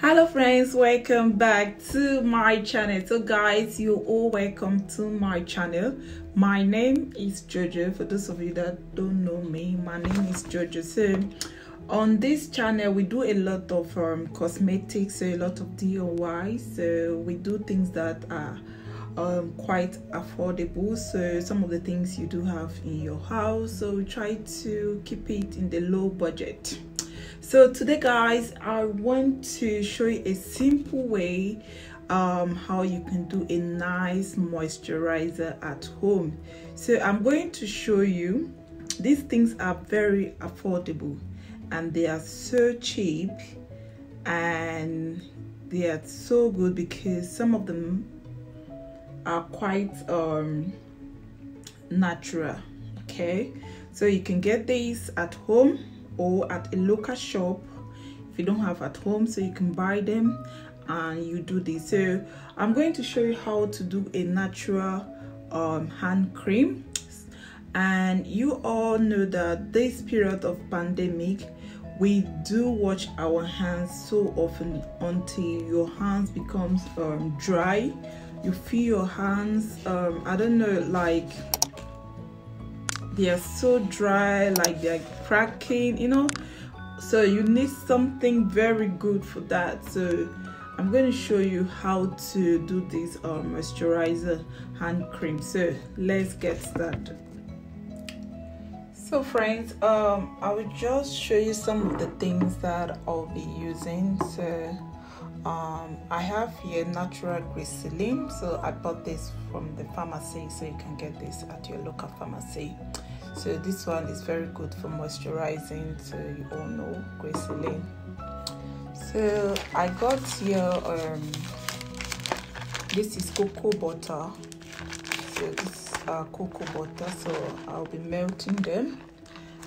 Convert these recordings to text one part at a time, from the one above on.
hello friends. Welcome back to my channel. So guys you all welcome to my channel. My name is jojo. For those of you that don't know me my name is jojo. So on this channel we do a lot of um, cosmetics so a lot of diy so we do things that are um, quite affordable. So some of the things you do have in your house. So we try to keep it in the low budget so today guys i want to show you a simple way um, how you can do a nice moisturizer at home. So i'm going to show you. These things are very affordable and they are so cheap and they are so good because some of them are quite um, natural okay? So you can get these at home or at a local shop if you don't have at home so you can buy them and you do this. So i'm going to show you how to do a natural um, hand cream. And you all know that this period of pandemic we do wash our hands so often until your hands becomes um, dry. You feel your hands um, i don't know like they are so dry like they're cracking you know? So you need something very good for that. So i'm going to show you how to do this uh, moisturizer hand cream. So let's get started. So friends um i will just show you some of the things that i'll be using. So um, I have here natural glycerin so I bought this from the pharmacy so you can get this at your local pharmacy so this one is very good for moisturizing so you all know glycerin so I got here um, this is cocoa butter. So this is uh, cocoa butter so I'll be melting them.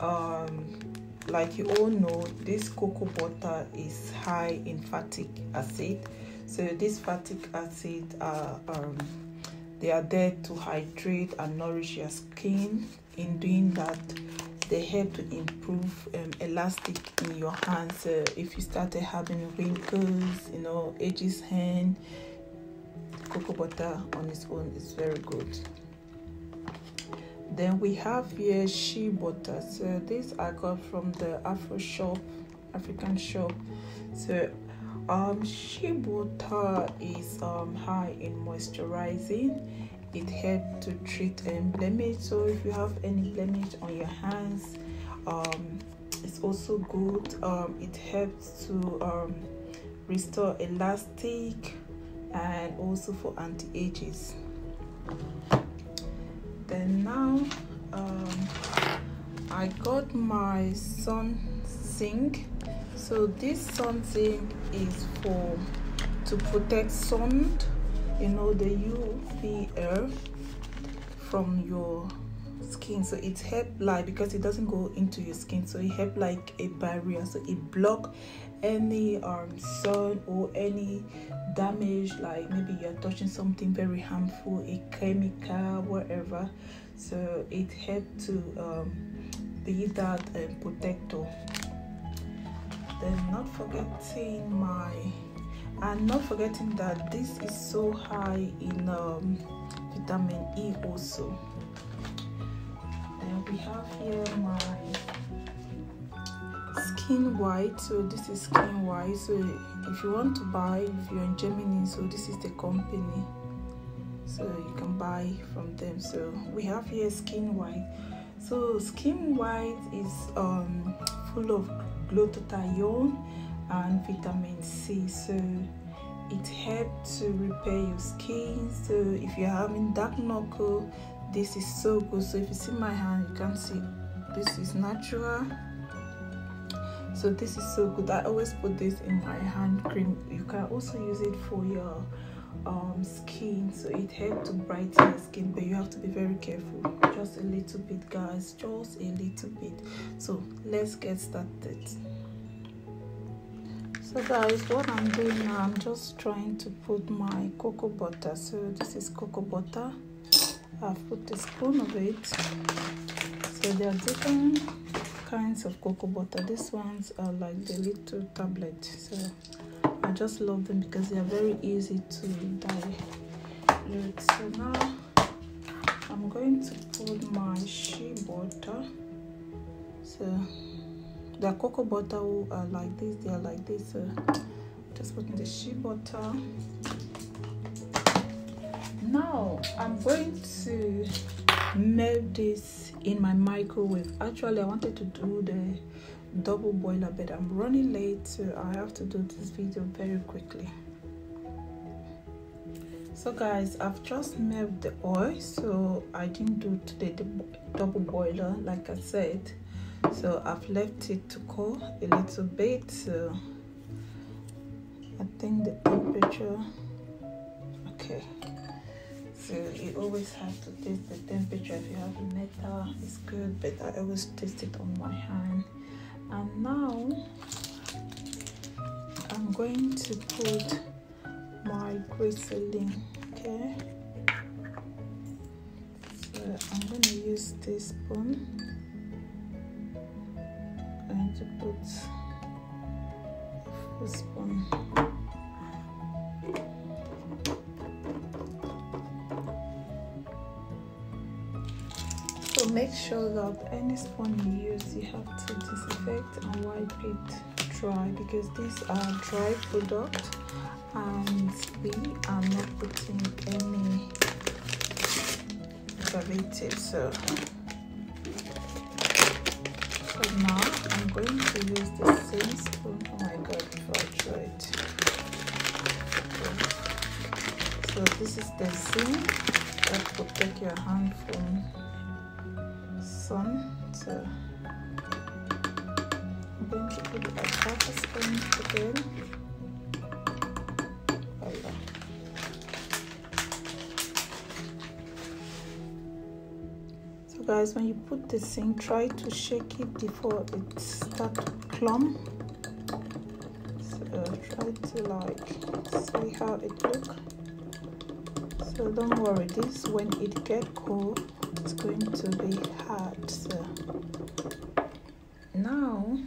Um, like you all know this cocoa butter is high in fatty acid. So this fatty acid are um, they are there to hydrate and nourish your skin in doing that they help to improve um, elastic in your hands. So if you started having wrinkles you know edges hand cocoa butter on its own is very good. Then we have here shea butter. So this i got from the afro shop african shop. So um shea butter is um high in moisturizing it helps to treat um, blemish. So if you have any blemish on your hands um it's also good. Um it helps to um restore elastic and also for anti-ages. Then now um, I got my sun zinc so this sun zinc is for to protect sun you know the UV air from your skin. So it help like because it doesn't go into your skin. So it help like a barrier. So it block any um sun or any damage like maybe you're touching something very harmful a chemical whatever. So it helps to um, be that um, protector. Then not forgetting my and not forgetting that this is so high in um, vitamin E also. Then we have here my skin white. So this is skin white. So if you want to buy if you're in germany so this is the company. So you can buy from them. So we have here skin white. So skin white is um, full of glutathione and vitamin c. So it helps to repair your skin. So if you're having dark knuckle this is so good. So if you see my hand you can see this is natural. So this is so good. I always put this in my hand cream. You can also use it for your um, skin. So it helps to brighten your skin but you have to be very careful. Just a little bit guys. Just a little bit. So let's get started so guys what i'm doing now i'm just trying to put my cocoa butter. So this is cocoa butter. I've put a spoon of it. So there are different kinds of cocoa butter. These ones are like the little tablet. So i just love them because they are very easy to dilute. So now I'm going to put my shea butter. So the cocoa butter are uh, like this, they are like this. So just putting the shea butter. Now I'm going to melt this in my microwave. Actually, I wanted to do the double boiler, but I'm running late, so I have to do this video very quickly. So guys, I've just melted the oil, so I didn't do today the double boiler like I said. So I've left it to cool a little bit. So I think the temperature, okay. So you always have to taste the temperature if you have a metal it's good but i always taste it on my hand. And now i'm going to put my glycerin okay? So i'm going to use this spoon to put full spoon So make sure that any spoon you use, you have to disinfect and wipe it dry because these are dry products and we are not putting any preservatives. So, so now I'm going to use the same spoon. Oh my god, before I try it. Okay. So this is the zinc that protect your hand from sun. So I'm going to put a spoon again. Guys, when you put this in, try to shake it before it start to clump. So try to like see how it look. So don't worry, this when it get cold it's going to be hard so now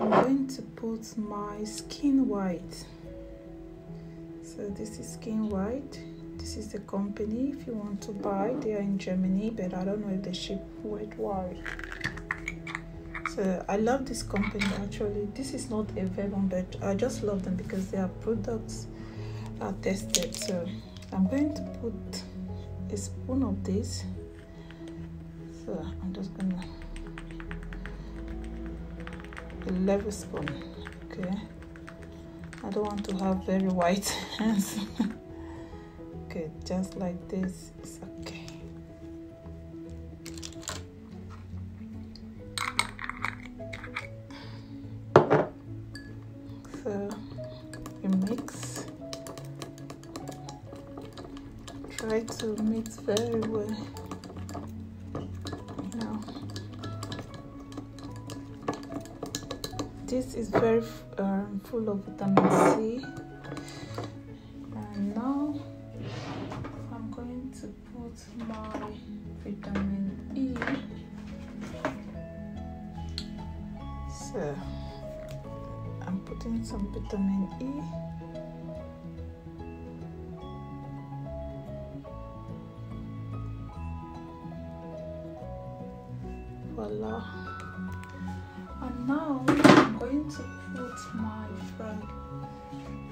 I'm going to put my skin white so this is skin white this is the company. If you want to buy they are in Germany but I don't know if they ship worldwide so I love this company actually. This is not a vegan but I just love them because their products are tested. So I'm going to put a spoon of this. So I'm just gonna a level spoon okay? I don't want to have very white hands okay just like this it's okay. So you mix. Try to mix very well. Now this is very um, full of vitamin C some vitamin E voila. And now i'm going to put my friend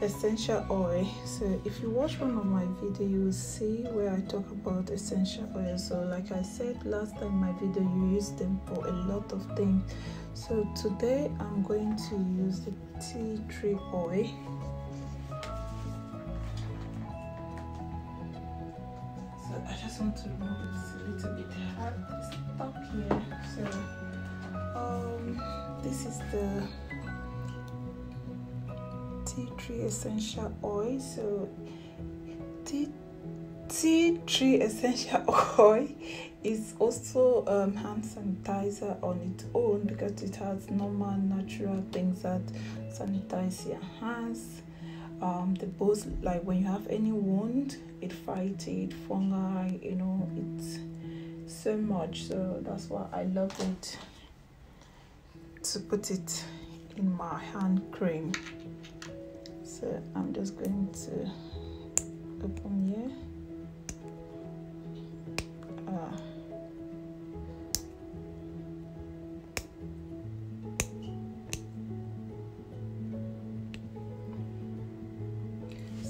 essential oil. So if you watch one of my video you will see where i talk about essential oil. So like i said last time my video you use them for a lot of things so today i'm going to use the tea tree oil. So i just want to remove it a little bit stuck here so um this is the tea tree essential oil. So tea tree essential oil is also um, hand sanitizer on its own because it has normal natural things that sanitize your hands. Um, the both like when you have any wound it fights it fungi you know it's so much. So that's why I love it to put it in my hand cream. So I'm just going to open here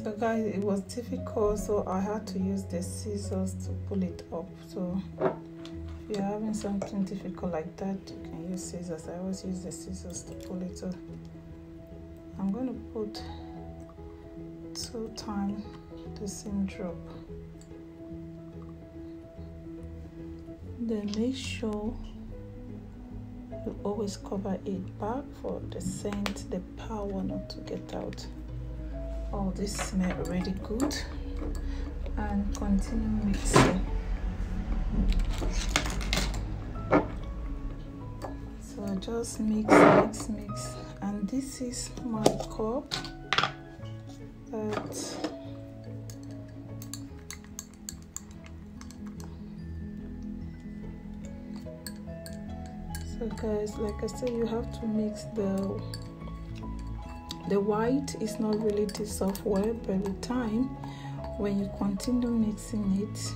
so guys it was difficult so I had to use the scissors to pull it up. So if you're having something difficult like that you can use scissors. I always use the scissors to pull it up. I'm going to put two times the same drop. Then make sure you always cover it back for the scent the power not to get out oh, this smell already good. And continue mixing. So just mix mix mix. And this is my cup that so guys like I said you have to mix the the white is not really too soft well but with time when you continue mixing it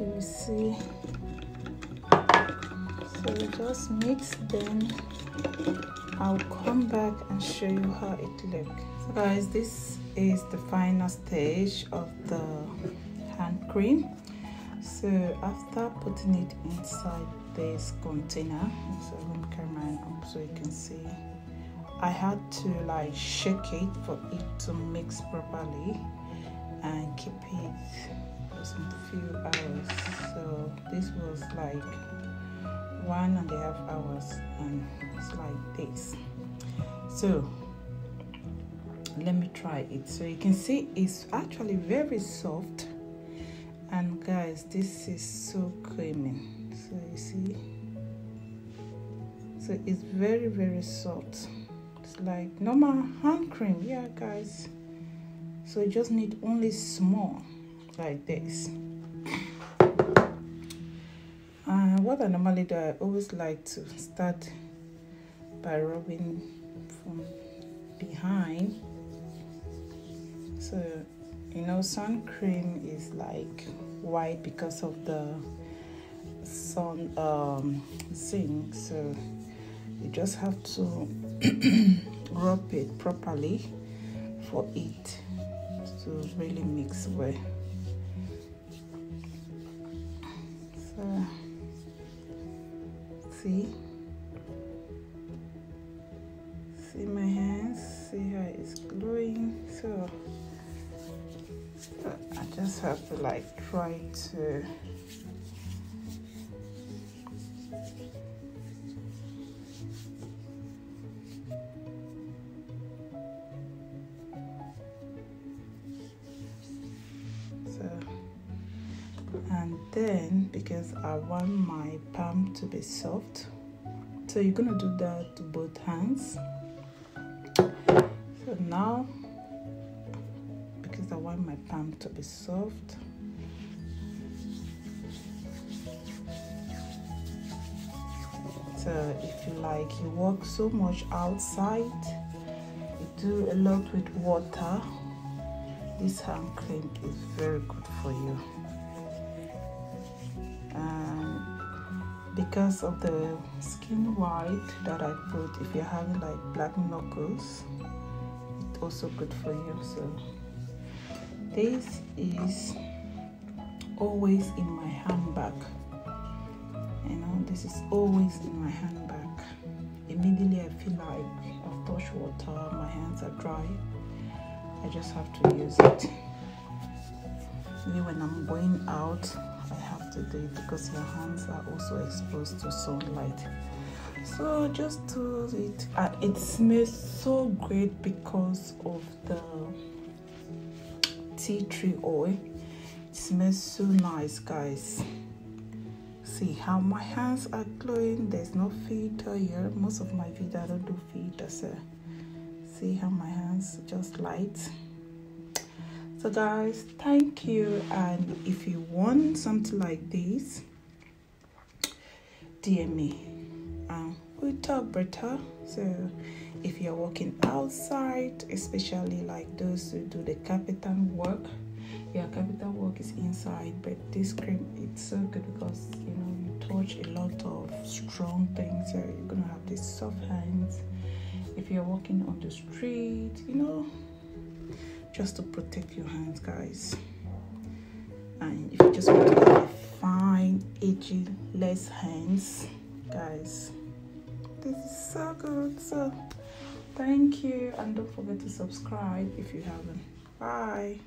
you will see. So we just mix then I'll come back and show you how it looks so guys this is the final stage of the hand cream. So after putting it inside this container so I'm camera up so you can see I had to like shake it for it to mix properly and keep it for some few hours. So this was like one and a half hours and it's like this. So let me try it. So you can see it's actually very soft. And guys this is so creamy. So you see? So it's very very soft like normal hand cream yeah guys so you just need only small like this and what I normally do, I always like to start by rubbing from behind. So, you know, sun cream is like white because of the sun um, zinc. So, you just have to rub it properly for it to really mix well. So, see? See my hands? See how it's glowing? So I just have to like try to then because I want my palm to be soft. So you're gonna do that to both hands. So now because I want my palm to be soft. So if you like you work so much outside. You do a lot with water. This hand cream is very good for you because of the skin white that I put if you're having like black knuckles it's also good for you so. This is always in my handbag. You know this is always in my handbag. Immediately I feel like I've touched water my hands are dry. I just have to use it. Maybe when I'm going out I have to do it because your hands are also exposed to sunlight. So just do it and it smells so great because of the tea tree oil. It smells so nice guys. See how my hands are glowing. There's no filter here. Most of my video i don't do filters so see how my hands just light so guys thank you. And if you want something like this dm me. Um, we talk better so if you're working outside especially like those who do the capital work yeah capital work is inside but this cream it's so good because you know you touch a lot of strong things. So you're gonna have these soft hands. If you're walking on the street you know just to protect your hands guys. And if you just want to have fine edgy less hands guys. This is so good so thank you. And don't forget to subscribe if you haven't. Bye